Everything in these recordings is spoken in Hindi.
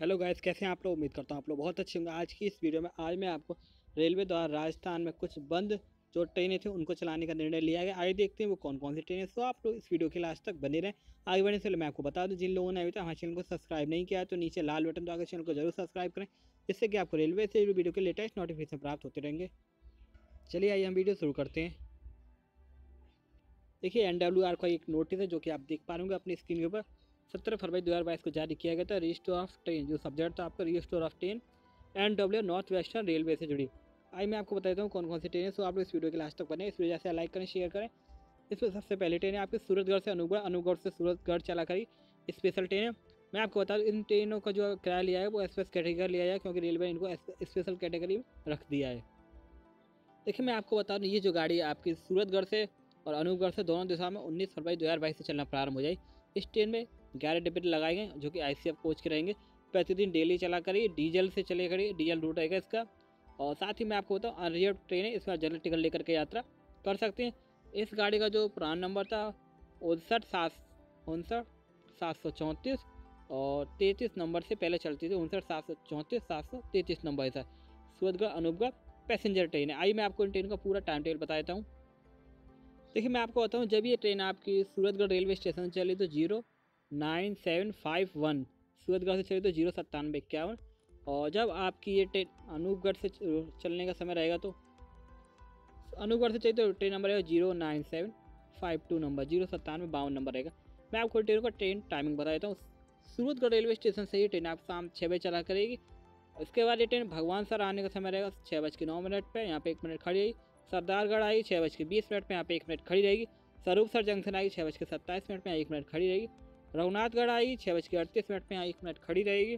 हेलो गाइस, कैसे हैं आप लोग? उम्मीद करता हूँ आप लोग बहुत अच्छे होंगे। आज की इस वीडियो में, आज मैं आपको रेलवे द्वारा राजस्थान में कुछ बंद जो ट्रेनें थी उनको चलाने का निर्णय लिया गया। आगे देखते हैं वो कौन कौन सी ट्रेनें तो आप लोग इस वीडियो के लास्ट तक बने रहें। आगे बढ़ने से मैं आपको बता दूँ, जिन लोगों ने अभी तक हमारे चैनल को सब्सक्राइब नहीं किया तो नीचे लाल बटन आगे चैनल को ज़रूर सब्सक्राइब करें, जिससे कि आपको रेलवे से वीडियो के लेटेस्ट नोटिफिकेशन प्राप्त होते रहेंगे। चलिए आइए हम वीडियो शुरू करते हैं। देखिए एन का एक नोटिस है जो कि आप देख पा रहे होंगे अपनी स्क्रीन के ऊपर। सत्रह फरवरी दो हज़ार बाईस को जारी किया गया था। रजिस्टर ऑफ़ ट्रेन जो सब्जेक्ट था आपका register of train N W north western railway से जुड़ी। आई मैं आपको बता देता हूँ कौन कौन सी ट्रेन है, सो आप लोग इस वीडियो के लास्ट तक बने। इस वजह से लाइक करें शेयर करें। इसमें सबसे पहले ट्रेन है आपकी सूरतगढ़ से अनूपगढ़। अनूपगढ़ से सूरतगढ़ चला करी स्पेशल ट्रेन है। मैं आपको बता दूँ, इन ट्रेनों का जो किराया लिया है, वो एक्सप्रेस कैटेगरी लिया है, क्योंकि रेलवे इनको स्पेशल कैटेगरी में रख दिया है। देखिए, मैं आपको बता दूँ, ये जो गाड़ी है आपकी सूरतगढ़ से और अनूपगढ़ से दोनों दिशा में उन्नीस फरवरी दो हज़ार बाईस से चलना प्रारंभ हो जाए इस ट्रेन में ग्यारह डिब्बे लगाए गए जो कि आईसीएफ कोच के रहेंगे। प्रतिदिन डेली चला करिए, डीजल से चले करिए, डीजल रूट रहेगा इसका। और साथ ही मैं आपको बताऊँ अनरिजर्व ट्रेन है इसका जनरल टिकट लेकर के यात्रा कर सकते हैं। इस गाड़ी का जो पुराना नंबर था, उनसठ सात उनसठ सात सौ चौंतीस और तैंतीस नंबर से पहले चलती थी, उनसठ सात सौ चौंतीस, सात सौ तैंतीस नंबर था सूरतगढ़ अनूपगढ़ पैसेंजर ट्रेन है। आई मैं आपको इन ट्रेन का पूरा टाइम टेबल बता देता हूँ। देखिए मैं आपको बताऊँ, जब ये ट्रेन आपकी सूरतगढ़ रेलवे स्टेशन से चली तो zero nine seven five one. Suratgarh से चली तो ज़ीरो सत्तानवे इक्यावन। और जब आपकी ये ट्रेन अनूपगढ़ से चलने का समय रहेगा तो अनूपगढ़ से चाहिए तो ट्रेन नंबर रहेगा zero nine seven five two number, zero सत्तानवे बावन नंबर रहेगा। मैं आपको ट्रेन का ट्रेन टाइमिंग बता देता हूँ। सूरतगढ़ रेलवे स्टेशन से ही ट्रेन आप शाम छः बजे चला करेगी। उसके बाद ये ट्रेन भगवान सर आने का समय रहेगा छः बज के नौ मिनट पर यहाँ पे एक मिनट खड़ी रहेगी सरदारगढ़ आई छः बज के बीस मिनट पर यहाँ पे एक मिनट खड़ी रहेगी। सरूपसर जंक्शन आई छः बज के सत्ताईस मिनट में एक मिनट खड़ी रहेगी। रघुनाथगढ़ आई छः बज के अड़तीस मिनट में यहाँ एक मिनट खड़ी रहेगी।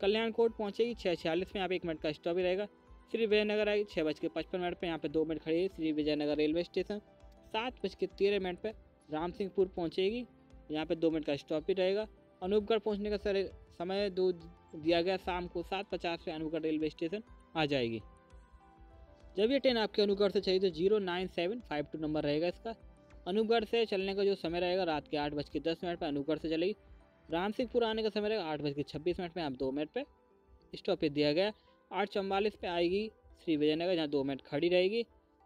कल्याण कोट पहुँचेगी छः छियालीस में यहाँ पे एक मिनट का स्टॉप ही रहेगा। श्री विजयनगर आई छः बज के पचपन मिनट पर यहाँ पे दो मिनट खड़ी है श्री विजयनगर रेलवे स्टेशन। सात बज के तेरह मिनट पर राम सिंहपुर पहुँचेगी, यहाँ पे दो मिनट का स्टॉप ही रहेगा। अनूपगढ़ पहुँचने का सर, समय दो दिया गया शाम को सात पचास पे अनूपगढ़ रेलवे स्टेशन आ जाएगी। जब ये ट्रेन आपके अनूपगढ़ से चाहिए तो zero nine seven five two number रहेगा इसका। अनूपगढ़ से चलने का जो समय रहेगा रात के आठ बज के दस मिनट पर अनूपगढ़ से चलेगी। राम सिंहपुर आने का समय रहेगा आठ बज के छब्बीस मिनट में आप दो मिनट पर स्टॉपेज दिया गया। आठ चौवालीस पर आएगी श्री विजयनगर, जहाँ दो मिनट खड़ी रहेगी।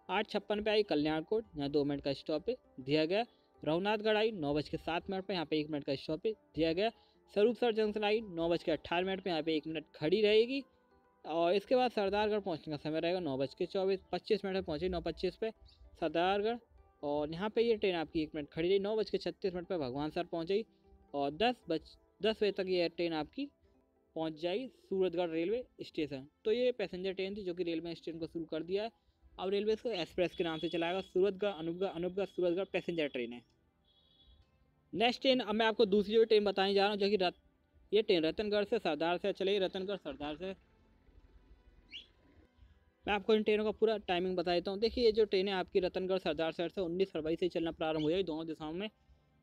आठ छप्पन पर आई कल्याणकोट, जहाँ दो मिनट का स्टॉपेज दिया गया। रघुनाथगढ़ आई नौ बज के सात मिनट पर यहाँ पे एक मिनट का स्टॉपेज दिया गया। सरूपसर जंक्शन आई नौ बज के अट्ठारह मिनट पर यहाँ पे एक मिनट खड़ी रहेगी। और इसके बाद सरदारगढ़ पहुँचने का समय रहेगा नौ बज के चौबीस, पच्चीस मिनट पर पहुँची, नौ पच्चीस पर सरदारगढ़ और यहाँ पे ये ट्रेन आपकी एक मिनट खड़ी रही। नौ बज के छत्तीस मिनट पर भगवान सर पहुँची और दस बज दस बजे तक ये ट्रेन आपकी पहुँच जाएगी सूरतगढ़ रेलवे स्टेशन। तो ये पैसेंजर ट्रेन थी जो कि रेलवे स्टेशन को शुरू कर दिया है। अब रेलवे इसको एक्सप्रेस के नाम से चलाएगा। सूरतगढ़ अनूपगढ़ अनूपगढ़ सूरतगढ़ पैसेंजर ट्रेन है। नेक्स्ट ट्रेन अब मैं आपको दूसरी जो ट्रेन बताने जा रहा हूँ जो कि रत, ये ट्रेन रतनगढ़ से सरदार से चलेगी। रतनगढ़ सरदार से मैं आपको इन ट्रेनों का पूरा टाइमिंग बता देता हूँ। देखिए, ये जो ट्रेन है, आपकी रतनगढ़ सरदार शहर से उन्नीस फरवरी से चलना प्रारंभ हो जाएगी दोनों दिशाओं में।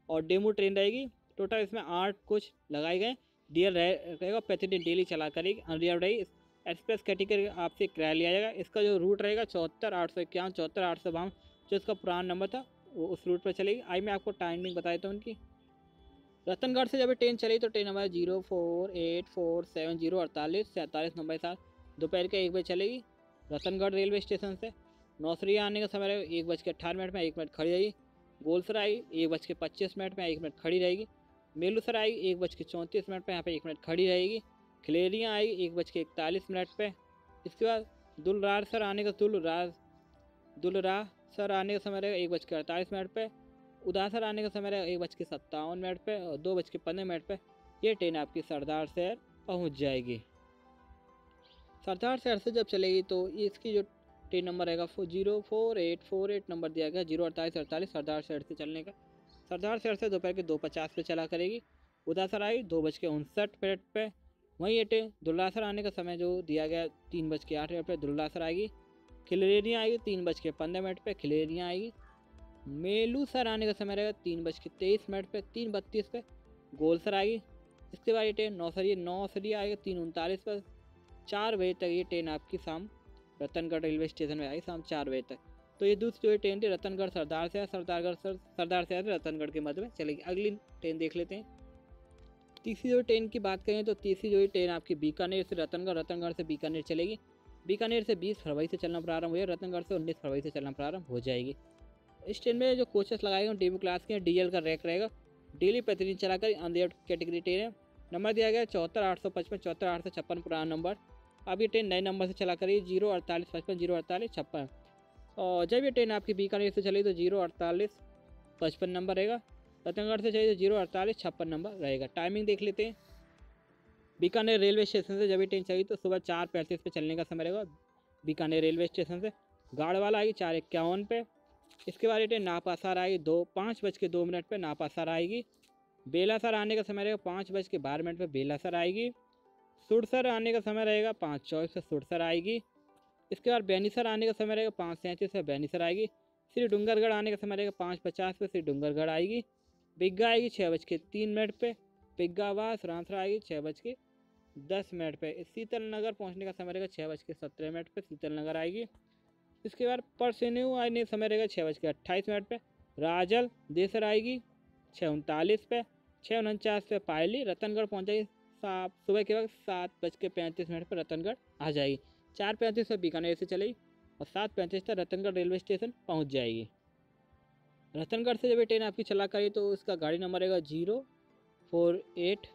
और डेमो ट्रेन रहेगी। टोटल इसमें आठ कुछ लगाए गए डीएल रहेगा प्रतिदिन डेली चला करेगी। अनरियर रहेगी एक्सप्रेस कैटेगरी आपसे किराया लिया जाएगा। इसका जो रूट रहेगा, चौहत्तर आठ सौ इक्यावन, चौहत्तर आठ सौ बावन, जो इसका पुराना नंबर था, वो उस रूट पर चलेगी। आई मैं आपको टाइमिंग बता देता हूँ उनकी रतनगढ़ से जब ट्रेन चली तो train number zero four eight four seven zero अड़तालीस सैंतालीस नंबर साथ दोपहर के एक बजे चलेगी। रतनगढ़ रेलवे स्टेशन से। नौसरी आने का समय एक बज के अट्ठारह मिनट में एक मिनट खड़ी रहेगी गोलसराई एक बज के पच्चीस मिनट में एक मिनट खड़ी रहेगी। मेलूसराई एक बज के चौंतीस मिनट पर यहाँ पे एक मिनट खड़ी रहेगी। खिलेरियाँ आई, एक बज के इकतालीस मिनट पर इसके बाद दुलरार सर आने का दुलराज दुलरा सर आने का समय रहेगा एक बज के अड़तालीस मिनट पर उदासर आने का समय रहेगा एक बज के सत्तावन मिनट पर और दो बज के पंद्रह मिनट पर ये ट्रेन आपकी सरदार शहर पहुँच जाएगी। सरदार शहर से जब चलेगी तो इसकी जो ट्रेन नंबर रहेगा फो zero four eight four eight number दिया गया, ज़ीरो अड़तालीस अड़तालीस सरदार शहर से चलने का। सरदार शहर से दोपहर के दो पचास पे चला करेगी। उदासर आई, दो बज के उनसठ मिनट पर वहीं ये ट्रेन दुल्लासर आने का समय जो दिया गया, तीन बज के आठ मिनट पर दुल्लासर आएगी। खिलेरियाँ आएगी, तीन बज के पंद्रह मिनट पर खिलेरियाँ आएगी। मेलू सर आने का समय रहेगा, तीन बज के तेईस मिनट पर तीन बत्तीस पर गोल सर आएगी। इसके बाद ये ट्रेन नौ सरिया नौ सरिया आएगी, तीन उनतालीस पर चार बजे तक ये ट्रेन आपकी शाम रतनगढ़ रेलवे स्टेशन में आई, शाम चार बजे तक। तो ये दूसरी जो ट्रेन थी, रतनगढ़ सरदार से सरदारगढ़ सर, सरदार से रतनगढ़ के मध्य में। चलेगी अगली ट्रेन देख लेते हैं। तीसरी जो ट्रेन की बात करें तो तीसरी जो ट्रेन आपकी बीकानेर से रतनगढ़ रतनगढ़ से बीकानेर चलेगी। बीकानेर से 20 फरवरी से चलना प्रारंभ हुआ रतनगढ़ से 19 फरवरी से चलना प्रारंभ हो जाएगी। इस ट्रेन में जो कोचेस लगाए गए डेमो क्लास के डीएल का रैक रहेगा। डेली प्रतिदिन चलाकर अंधेर कैटेगरी ट्रेन है। नंबर दिया गया चौहत्तर आठ सौ पचपन, चौहत्तर आठ सौ छप्पन पुराना नंबर। अब ये ट्रेन नए नंबर से चला करिए ज़ीरो अड़तालीस, पचपन, ज़ीरो अड़तालीस, छप्पन। और जब ये ट्रेन आपकी बीकानेर से चली तो ज़ीरो अड़तालीस, पचपन नंबर रहेगा। रतनगढ़ से चली तो ज़ीरो अड़तालीस, छप्पन नंबर रहेगा। टाइमिंग देख लेते हैं। बीकानेर रेलवे स्टेशन से जब ये ट्रेन चली तो सुबह चार पैंतीस पे चलने का समय रहेगा। बीकानेर रेलवे स्टेशन से। गाड़वाला आएगी चार इक्यावन पे। इसके बाद ये ट्रेन नापासार आएगी दो, पाँच बज के दो मिनट पर नापासार आएगी। बेलासर आने का समय रहेगा पाँच बज के बारह मिनट पर बेलासर आएगी। सुरसर आने का समय रहेगा पाँच चौबीस से सुरसर आएगी। इसके बाद बैनीसर आने का समय रहेगा पाँच सैंतीस से बैनीसर आएगी। श्री डूंगरगढ़ आने का समय रहेगा पाँच पचास पे श्री डूंगरगढ़ आएगी। बिग्गा आएगी छः बज के तीन मिनट पे। पिग्गावास रामसरा आएगी छः बज के दस मिनट पे। शीतल नगर पहुँचने का समय रहेगा छः बज के सत्रह मिनट पे शीतल नगर आएगी। इसके बाद परसेन्यू आने का समय रहेगा छः बज के अट्ठाईस मिनट पे। राजल, देसर आएगी छः उनतालीस पे। छः उनचास पे पायली, रतनगढ़ पहुँच जाएगी सात, सुबह के वक्त सात बज के पैंतीस मिनट पर रतनगढ़ आ जाएगी। चार पैंतीस पर बीकानेर से चलेगी और सात पैंतीस तक रतनगढ़ रेलवे स्टेशन पहुँच जाएगी। रतनगढ़ से जब ट्रेन आपकी चला करी तो उसका गाड़ी नंबर रहेगा zero four eight,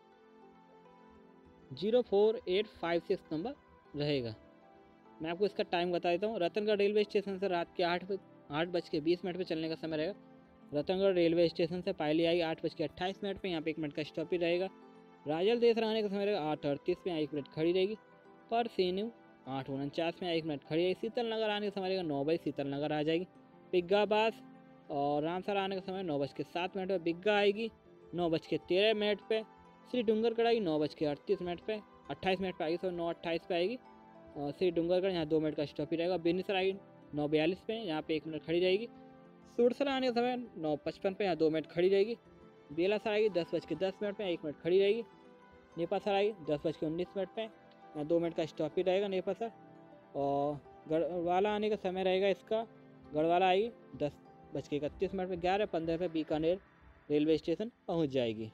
zero four eight five six number रहेगा। मैं आपको इसका टाइम बता देता हूँ। रतनगढ़ रेलवे स्टेशन से रात के आठ आठ बज के बीस मिनट पर चलने का समय रहेगा। रतनगढ़ रेलवे स्टेशन से पायली आई आठ बज के अट्ठाईस मिनट पर, यहाँ पे एक मिनट का स्टॉप ही रहेगा। राजल देश रहने का समय आठ अड़तीस में एक मिनट खड़ी रहेगी। पर सीन्यू आठ उनचास में एक मिनट खड़ी रहेगी। शीतल नगर आने का समय नौ बजे शीतल नगर आ जाएगी। पिग्गाबास और रामसर आने का समय नौ बज के सात मिनट पर बिग्गा आएगी। नौ बज के तेरह मिनट पर श्री डूंगरगढ़ आएगी, नौ बज के अड़तीस मिनट पर अट्ठाईस मिनट पर आएगी। सो नौ अट्ठाईस पर आएगी। और श्री डूंगरगढ़ यहाँ दो मिनट का स्टॉप ही रहेगा। बेनीसर आएगी, नौ बयालीस पे यहाँ पे एक मिनट खड़ी रहेगी। सुरसर आने का समय नौ पचपन पे यहाँ दो मिनट खड़ी रहेगी। बेलासर आएगी, दस बज के दस मिनट पे एक मिनट खड़ी रहेगी। नेपासर आई, दस बज के उन्नीस मिनट पर दो मिनट का स्टॉप ही रहेगा नेपा सर। और गढ़वाला आने का समय रहेगा इसका। गढ़वाला आई, दस बज के इकतीस मिनट में ग्यारह पंद्रह पे बीकानेर रेलवे स्टेशन पहुँच जाएगी।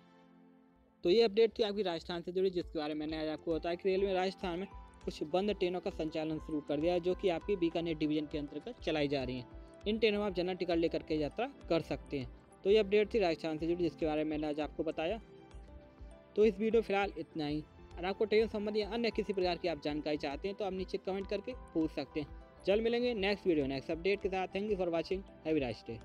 तो ये अपडेट थी आपकी राजस्थान से जुड़ी, जिसके बारे में मैंने आज आपको बताया कि रेलवे राजस्थान में कुछ बंद ट्रेनों का संचालन शुरू कर दिया जो कि आपकी बीकानेर डिवीज़न के अंतर्गत चलाई जा रही हैं। इन ट्रेनों में आप जनरल टिकट लेकर के यात्रा कर सकते हैं। तो ये अपडेट थी राजस्थान से जुड़ी, जिसके बारे में मैंने आज आपको बताया। तो इस वीडियो फ़िलहाल इतना ही। और आपको ट्रेन संबंधी अन्य किसी प्रकार की आप जानकारी चाहते हैं तो आप नीचे कमेंट करके पूछ सकते हैं। जल्द मिलेंगे नेक्स्ट वीडियो, नेक्स्ट अपडेट के साथ। Thank you for watching have a nice day